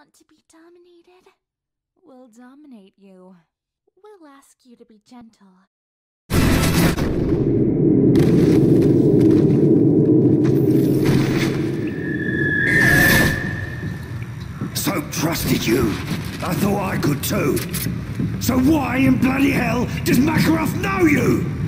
want to be dominated? We'll dominate you. We'll ask you to be gentle. Soap trusted you. I thought I could too. So why in bloody hell does Makarov know you?